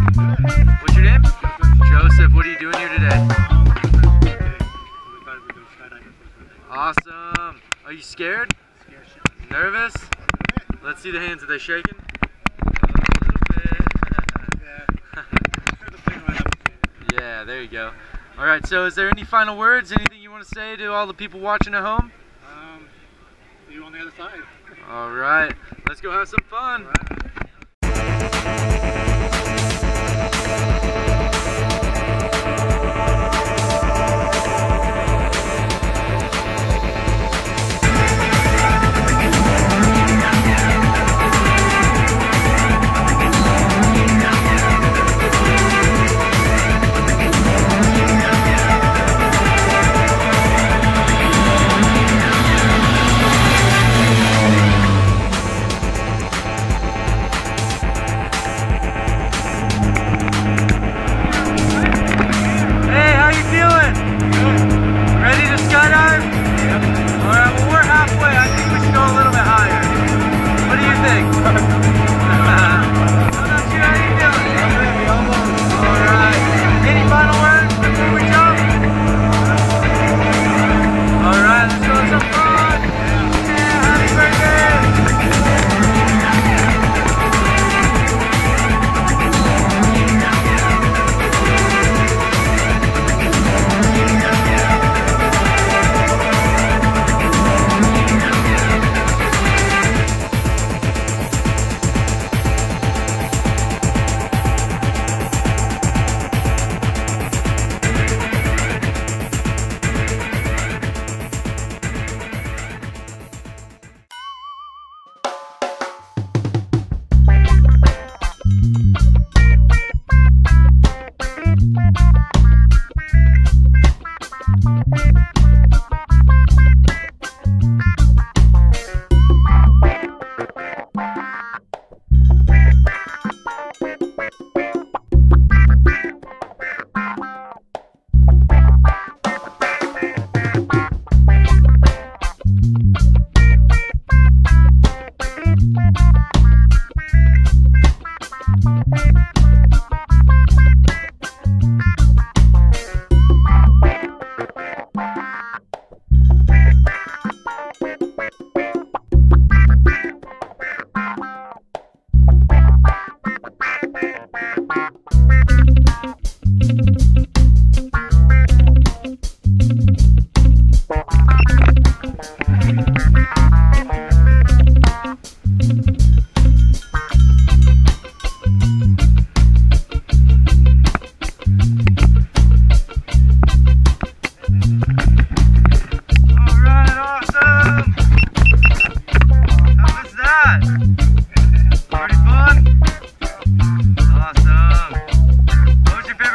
What's your name? Joseph. What are you doing here today? Awesome. Are you scared? Nervous? Let's see the hands. Are they shaking? A little bit. yeah, there you go. All right. So, is there any final words? Anything you want to say to all the people watching at home? Um, you on the other side. All right. Let's go have some fun.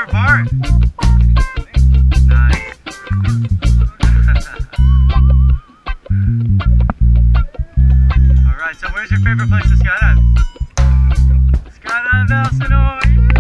All right, so where's your favorite place to skydive? Skydive Elsinore.